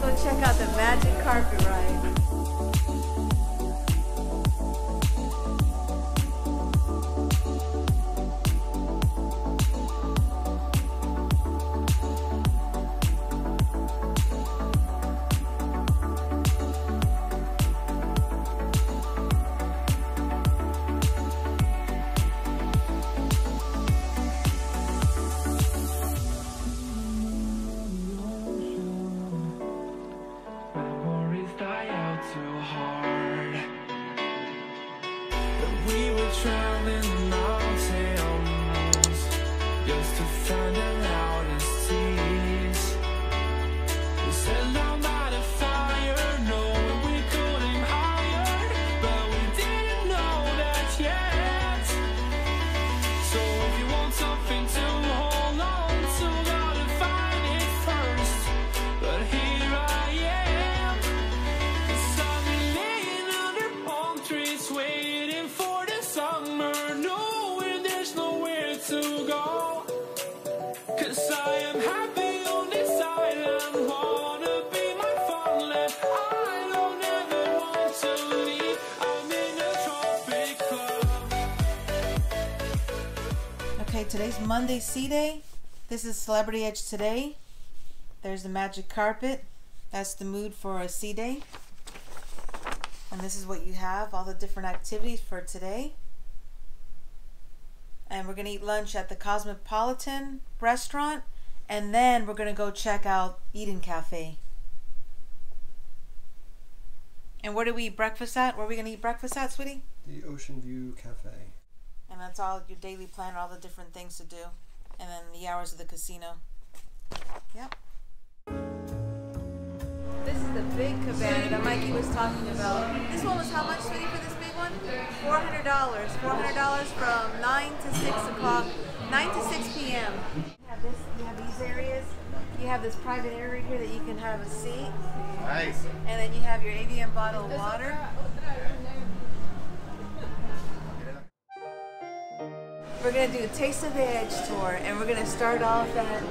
go check out the magic carpet ride. To find out and tears. Today's Monday Sea Day. This is Celebrity Edge today. There's the magic carpet. That's the mood for a Sea Day. And this is what you have, all the different activities for today. And we're going to eat lunch at the Cosmopolitan restaurant. And then we're going to go check out Eden Cafe. And where do we eat breakfast at? Where are we going to eat breakfast at, sweetie? The Ocean View Cafe. And that's all your daily plan, all the different things to do. And then the hours of the casino. Yep. This is the big cabana that Mikey was talking about. This one was how much, sweetie, for this big one? $400. $400 from 9 to 6 o'clock, 9 to 6 p.m. You have this, you have these areas. You have this private area here that you can have a seat. Nice. And then you have your AVM bottle of water. We're gonna do a Taste of the Edge tour, and we're gonna start off at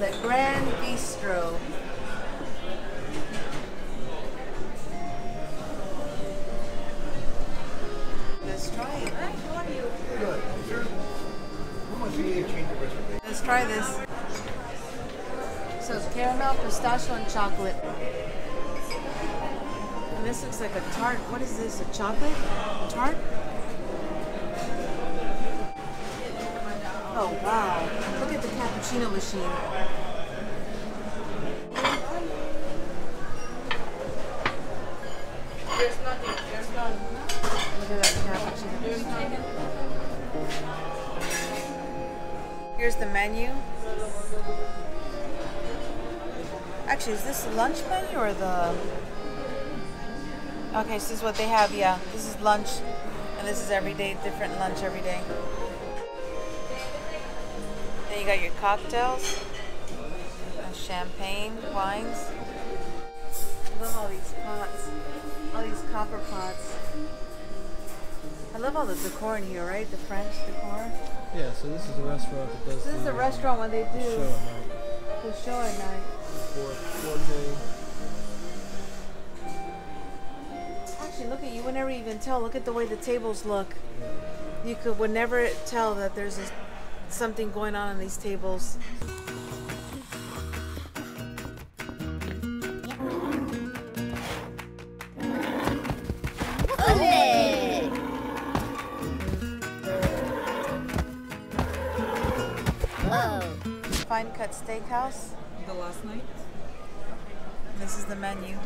the Grand Bistro. Let's try it. Good. How do you recipe? Let's try this. So it's caramel, pistachio, and chocolate. And this looks like a tart. What is this? A chocolate tart? Oh wow! Look at the cappuccino machine. There's nothing. There's none. Look at that cappuccino. There's none. Here's the menu. Actually, is this the lunch menu or the? Okay, so this is what they have. Yeah, this is lunch, and this is every day, different lunch every day. Then you got your cocktails, and champagne, wines. I love all these pots, all these copper pots. I love all the decor in here, right? The French decor. Yeah, so this is a restaurant that does This is the, a restaurant when they uh, do show at night. the show at night. For 4K. Actually, look at you would never even tell. Look at the way the tables look. You could would never tell that there's a, something going on on these tables. Fine Cut Steakhouse. The last night. This is the menu.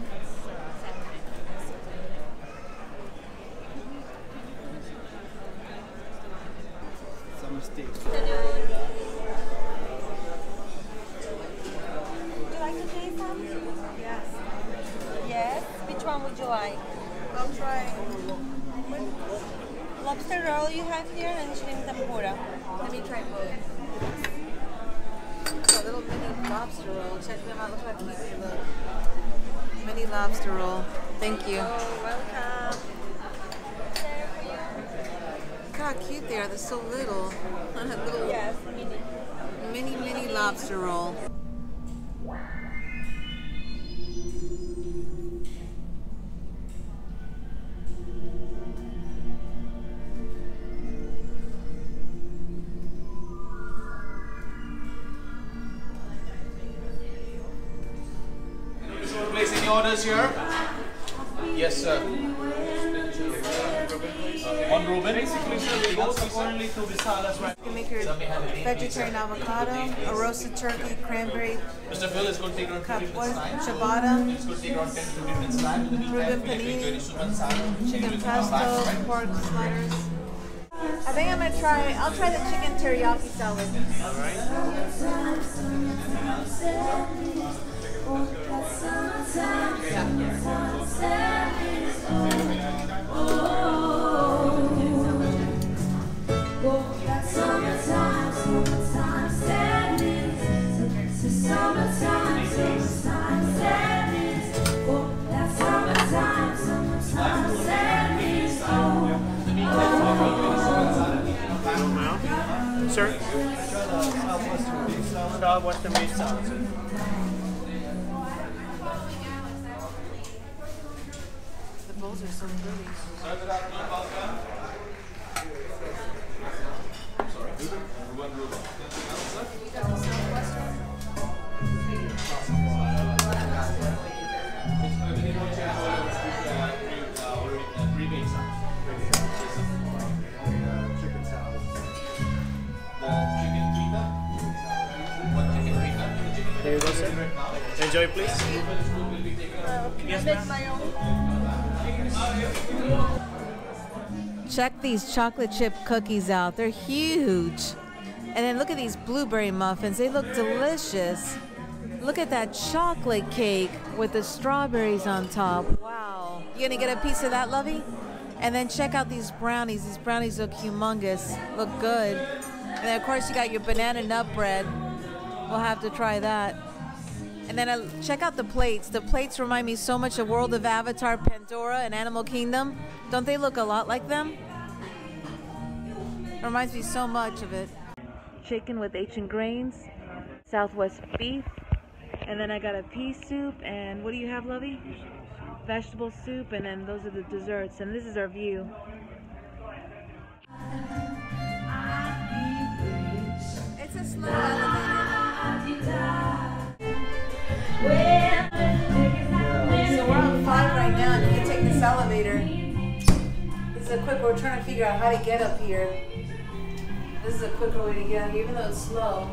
Some mistakes. Would you like to taste some? Yes. Yes. Which one would you like? I'm trying. Lobster roll you have here and shrimp tempura. Let me try both. A little mini lobster roll. Check them out. Look how cute they look. Mini lobster roll. Thank you. Oh, welcome. Look how cute they are. They're so little. little Yes, mini. mini, mini lobster roll. Here? Yes, sir. Uh, one Reuben. Basically, sir, we go accordingly to the salads, right? You can make your vegetarian avocado, a roasted turkey, cranberry, Mr. Phil is going to take around cup, 15 what, ciabatta, It's going to take around 10 to 15 minutes time. In the meantime, Reuben we are doing panini, curry soup and salad. chicken You will come back, pesto, pork sliders. I think I'm gonna try. I'll try the chicken teriyaki salad. Sir? Southwestern beef salad. sir. The bowls are so pretty. Chicken salad. There you go, sir. Enjoy, please. Yes, ma'am. Check these chocolate chip cookies out. They're huge. And then look at these blueberry muffins. They look delicious. Look at that chocolate cake with the strawberries on top. Wow. You gonna get a piece of that, Lovey? And then check out these brownies. These brownies look humongous. Look good. And then of course you got your banana nut bread. We'll have to try that. And then uh, check out the plates. The plates remind me so much of World of Avatar, Pandora, and Animal Kingdom. Don't they look a lot like them? It Reminds me so much of it. Chicken with ancient grains, Southwest beef, and then I got a pea soup. And what do you have, Lovey? Vegetable soup, and then those are the desserts. And this is our view. It's a slow right now, and you can take this elevator. This is a quick. We're trying to figure out how to get up here. This is a quicker way to get up here, even though it's slow.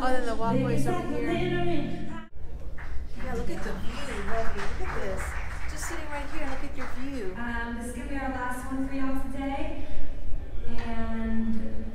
Oh, then the walkway's over here. Yeah, look at the view, lovely. Look at this. Just sitting right here, look at your view. Um, this is gonna be our last one for y'all today, and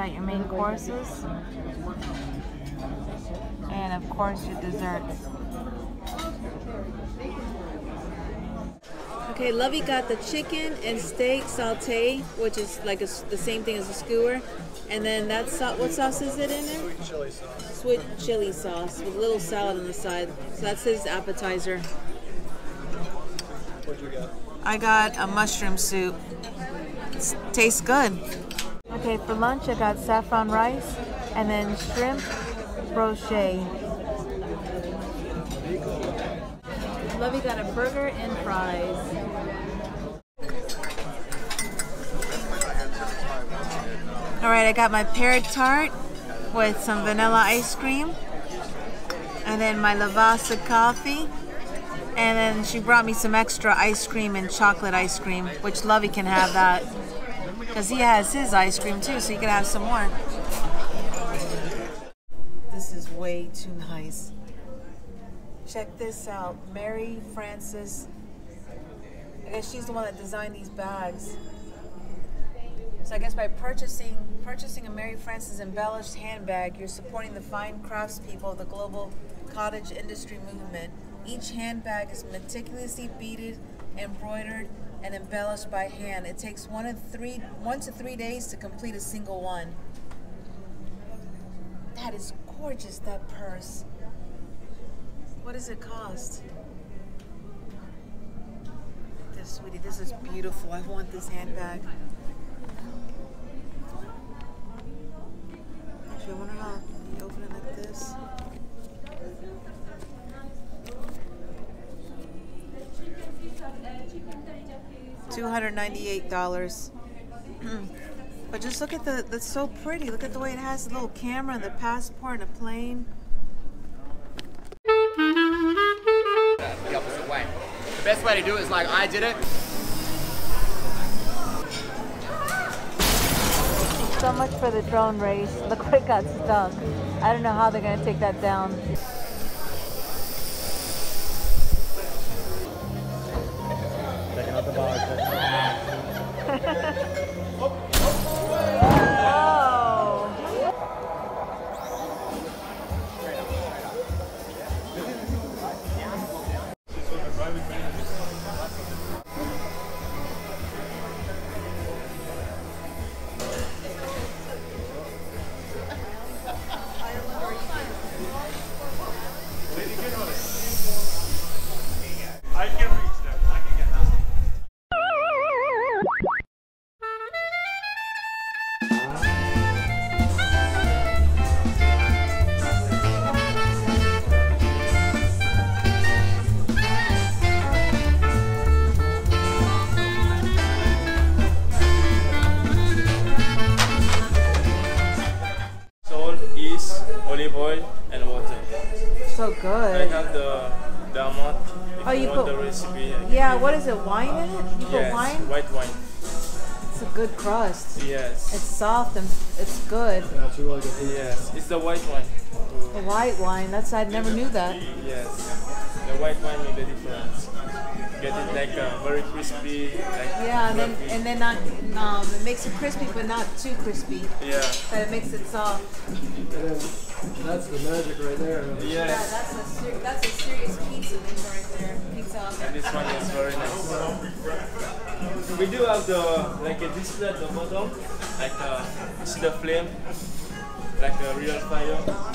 got your main courses. And of course your desserts. Okay, Lovey got the chicken and steak satay, which is like a s the same thing as a skewer. And then that sauce, what sauce is it in there? Sweet chili sauce. Sweet chili sauce with a little salad on the side. So that's his appetizer. What'd you get? I got a mushroom soup. It tastes good. Okay, for lunch I got saffron rice and then shrimp brochet. Lovey got a burger and fries. All right, I got my pear tart with some vanilla ice cream, and then my Lavazza coffee, and then she brought me some extra ice cream and chocolate ice cream, which Lovey can have that because he has his ice cream too, so you can have some more. This is way too nice. Check this out. Mary Frances. I guess she's the one that designed these bags. So I guess by purchasing purchasing a Mary Frances embellished handbag, you're supporting the fine craftspeople of the global cottage industry movement. Each handbag is meticulously beaded, embroidered, and embellished by hand. It takes one to three one to three days to complete a single one. That is gorgeous, that purse. What does it cost? This, sweetie, this is beautiful. I want this handbag. Actually, I wonder how Ninety-eight dollars, but just look at the, that's so pretty. Look at the way it has the little camera and the passport and a plane. The opposite way. The best way to do it is like I did it. So much for the drone race. Look what got stuck. I don't know how they're gonna take that down. Is it? Wine in it? You put Yes, wine? white wine. It's a good crust. Yes. It's soft and it's good. Yes, it's the white wine. The white wine. That's I never knew that. Yes, the white wine make the difference. Get it like uh, very crispy. Like Yeah, and then fluffy. and then not um, it makes it crispy, but not too crispy. yeah, But it makes it soft. That's the magic right there. Yeah, that's a ser- that's a serious pizza thing right there. Pizza. And this one is very nice. We do have the like a display at the bottom, like uh, see the flame, like a real fire. Wow,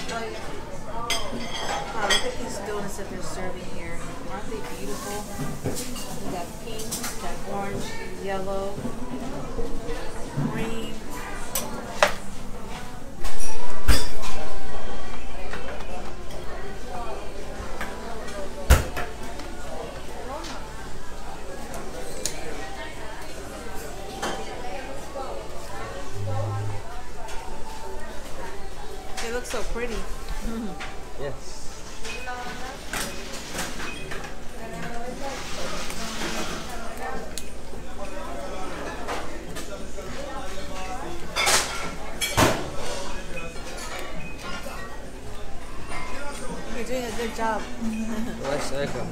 look at these donuts that they're serving here. Aren't they beautiful? We got pink, got orange, yellow, green. They look so pretty. Yes. Doing a good job. Nice welcome.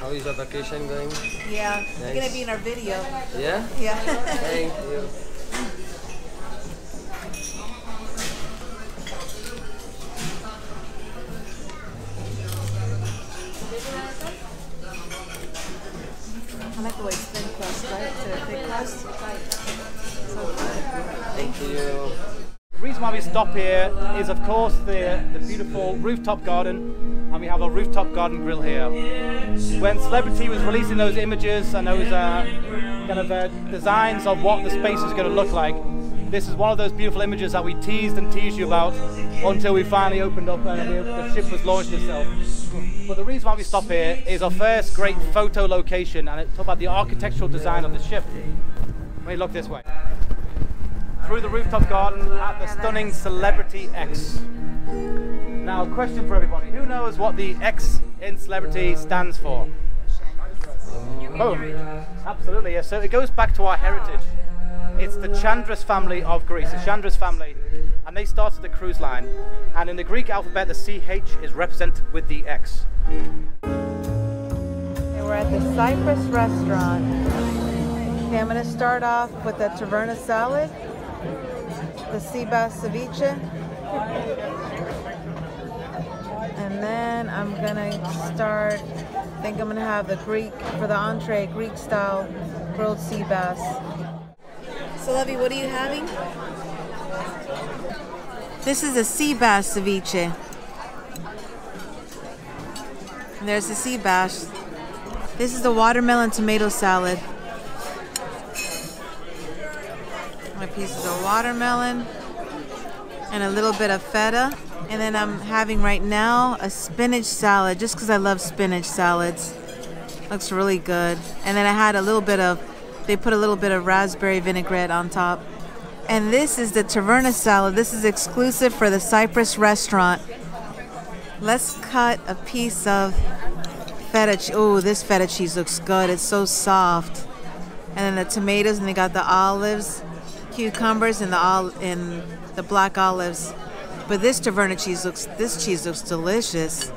How is your vacation going? Yeah, you're gonna be in our video. Yeah? Yeah. Thank you. I like the way it's thin crust, right? To a thick crust. So. Thank you. The reason why we stop here is, of course, the, the beautiful rooftop garden, and we have a rooftop garden grill here. When Celebrity was releasing those images and those uh, kind of uh, designs of what the space is going to look like, this is one of those beautiful images that we teased and teased you about until we finally opened up and the, the ship was launched itself. But the reason why we stop here is our first great photo location, and it's about the architectural design of the ship. Me look this way through the rooftop garden at the stunning Celebrity X. Now, question for everybody: Who knows what the X in Celebrity stands for? Boom! Absolutely, yes. So it goes back to our heritage. It's the Chandris family of Greece, the Chandris family, and they started the cruise line. And in the Greek alphabet, the CH is represented with the X. Okay, we're at the Cyprus restaurant. Okay, I'm gonna start off with a Taverna salad, the sea bass ceviche, and then I'm gonna start. I think I'm gonna have the Greek for the entree, Greek style grilled sea bass. So, Lovey, what are you having? This is a sea bass ceviche. And there's the sea bass. This is the watermelon tomato salad. My pieces of watermelon and a little bit of feta. And then I'm having right now a spinach salad just because I love spinach salads. Looks really good. And then I had a little bit of, they put a little bit of raspberry vinaigrette on top. And this is the Taverna salad. This is exclusive for the Cyprus restaurant. Let's cut a piece of feta cheese. Oh, this feta cheese looks good. It's so soft. And then the tomatoes, and they got the olives, cucumbers, and the ol- and the black olives. But this Taverna cheese looks. This cheese looks delicious.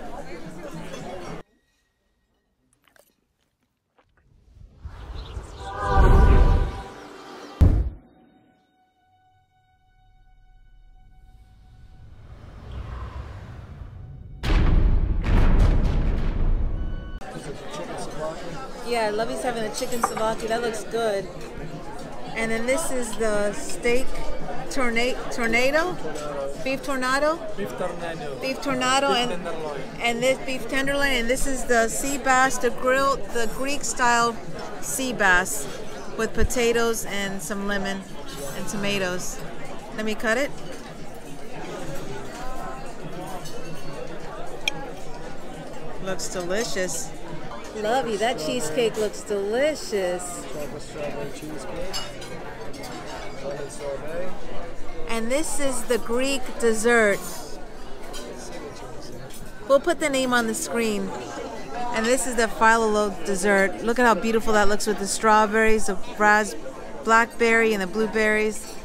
Yeah, Lovey's having a chicken souvlaki. That looks good. And then this is the steak tornado, tornado, beef tornado, Beef tornado. beef tornado, and tenderloin. and this beef tenderloin. And this is the sea bass, the grilled, the Greek style sea bass with potatoes and some lemon and tomatoes. Let me cut it. Looks delicious. Love you. that cheesecake looks delicious. Strawberry cheesecake. And this is the Greek dessert. We'll put the name on the screen. And this is the philolo dessert. Look at how beautiful that looks with the strawberries, the ras- blackberry, and the blueberries.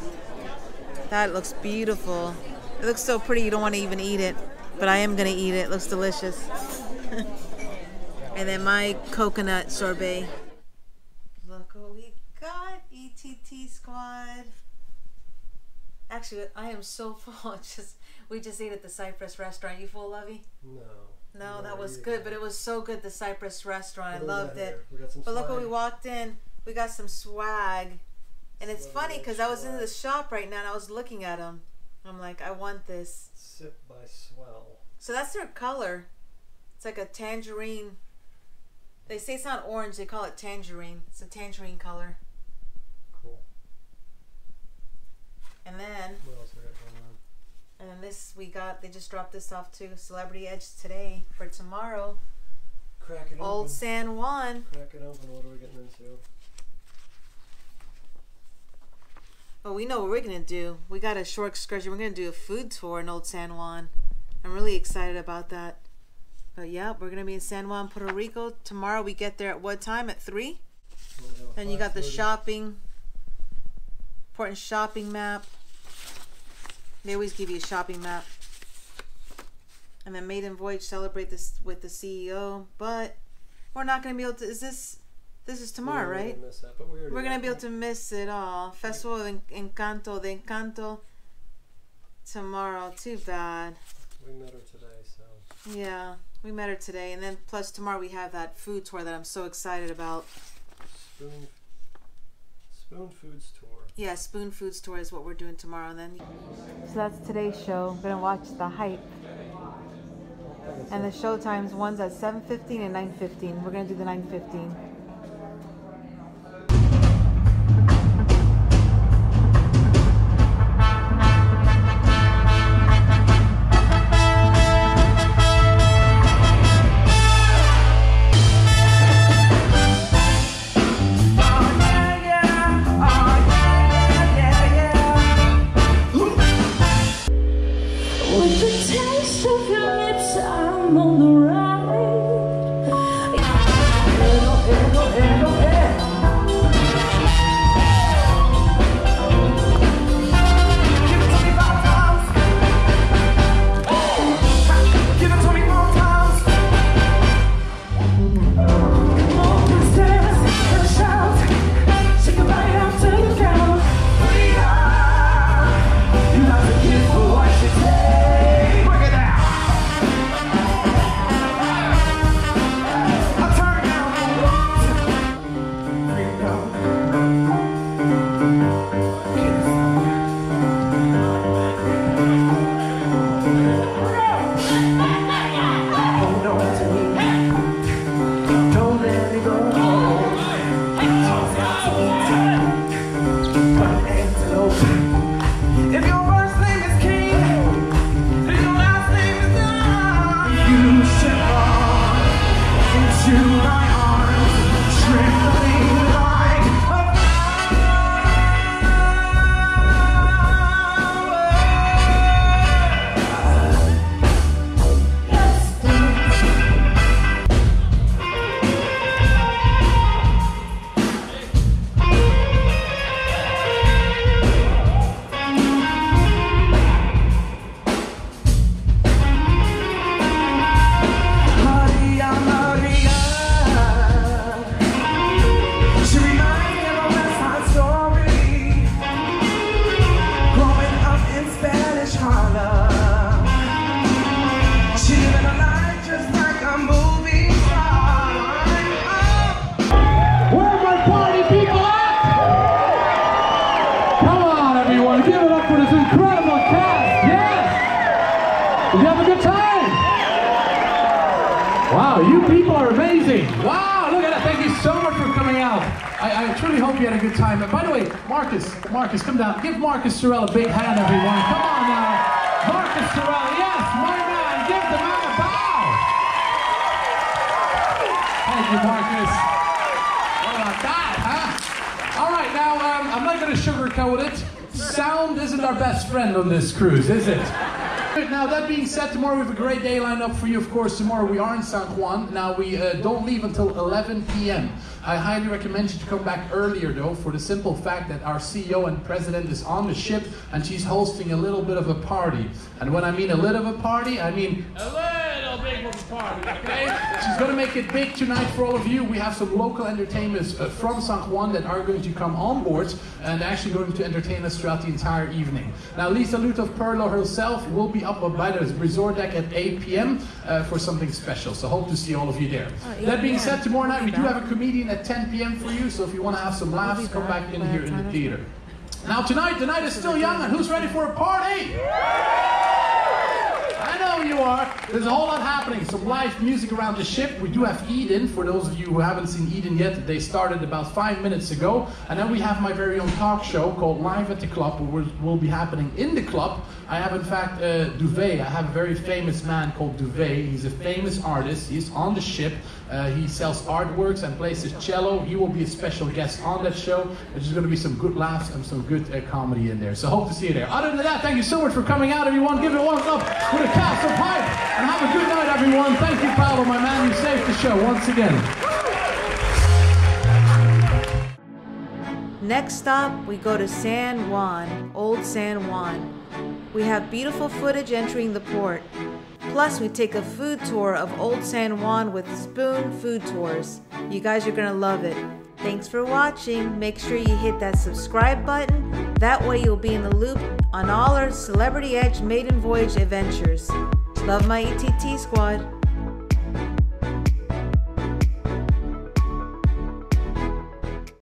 That looks beautiful. It looks so pretty you don't want to even eat it. But I am going to eat it. It looks delicious. and then my coconut sorbet. Look what we got, ETT squad. Actually, I am so full. Just we just ate at the Cyprus restaurant. You full, Lovey? No. No, No, that was good, but it was so good. The Cyprus restaurant, I What do we got loved it. here? We got some But look, when swag. we walked in, we got some swag, and it's Swag, funny because I was in the shop right now and I was looking at them. I'm like, I want this. Sip by Swell. So that's their color. It's like a tangerine. They say it's not orange. They call it tangerine. It's a tangerine color. And then What else we got going on? And then this we got they just dropped this off to Celebrity Edge today for tomorrow. Crack it Old open. San Juan. Crack it open. What are we getting into? Well, we know what we're gonna do. We got a short excursion. We're gonna do a food tour in Old San Juan. I'm really excited about that. But yeah, we're gonna be in San Juan, Puerto Rico tomorrow. We get there at what time? At three. We'll have a Then you got the shopping, important shopping map. They always give you a shopping map. And then maiden voyage celebrate this with the CEO, but we're not gonna be able to. Is this? This is tomorrow, We right? that, we we're gonna be able to miss it all. Festival of En- Encanto de Encanto tomorrow. Too bad. We met her today, so. Yeah, we met her today, and then plus tomorrow we have that food tour that I'm so excited about. Spoon. Spoon Foods tour. Yeah, Spoon Foods tour is what we're doing tomorrow. And then. So that's today's show. Gonna watch the hype. And the show times one's at 7:15 and 9:15. We're gonna do the 9:15. So much for coming out. I, I truly hope you had a good time. And by the way, Marcus, Marcus, come down. Give Marcus Sorrell a big hand, everyone. Come on now. Marcus Sorrell, yes, my man. Give the man a bow. Thank you, Marcus. What about that, huh? All right, now, um, I'm not going to sugarcoat it. Sound isn't our best friend on this cruise, is it? Now, that being said, tomorrow we have a great day lined up for you. Of course, tomorrow we are in San Juan. Now, we uh, don't leave until 11 p.m. I highly recommend you to come back earlier, though, for the simple fact that our CEO and president is on the ship and she's hosting a little bit of a party. And when I mean a little bit of a party, I mean a little big of a party, okay? She's going to make it big tonight for all of you. We have some local entertainers uh, from San Juan that are going to come on board and actually going to entertain us throughout the entire evening. Now, Lisa Lutoff-Perlo herself will be up by the resort deck at 8 p.m. Uh, for something special. So hope to see all of you there. that being said, tomorrow night we do have a comedian at 10 p.m. for you. So if you want to have some laughs, come back in here in the theater. Now tonight, the night is still young, and who's ready for a party? Know you are. There's a whole lot happening. Some live music around the ship. We do have Eden. For those of you who haven't seen Eden yet, they started about five minutes ago. And then we have my very own talk show called Live at the Club, which will be happening in the club. I have, in fact, uh, Duvet. I have a very famous man called Duvet. He's a famous artist. He's on the ship. Uh, he sells artworks and plays his cello. He will be a special guest on that show. There's going to be some good laughs and some good uh, comedy in there. So hope to see you there. Other than that, thank you so much for coming out, everyone. Give it one up with a cast of pipe. And have a good night, everyone. Thank you, Paolo, my man. You saved the show once again. Next stop, we go to San Juan, Old San Juan. We have beautiful footage entering the port. Plus, we take a food tour of Old San Juan with Spoon Food Tours. You guys are to love it. Thanks for watching. Make sure you hit that subscribe button. That way, you'll be in the loop on all our Celebrity Edge Maiden Voyage adventures. Love my ETT squad.